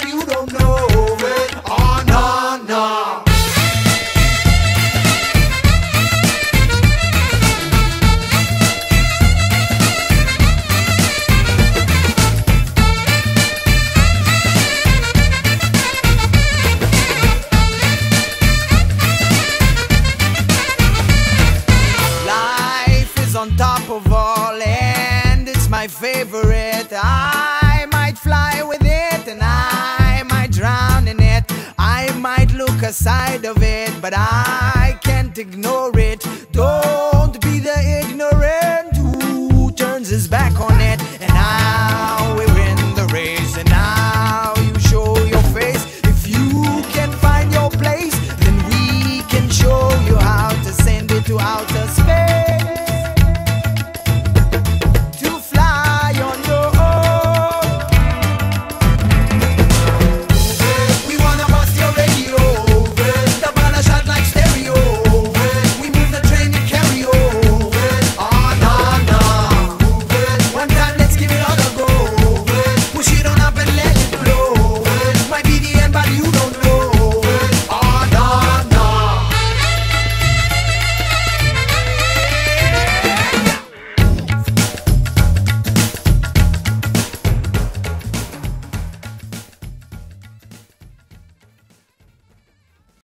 somebody don't know it. Oh, no, no. Life is on top of all, and it's my favorite. I side of it, but I can't ignore it. Don't be the ignorant who turns his back on it. And now we win the race, and now you show your face. If you can find your place, then we can show you how to send it to outer space.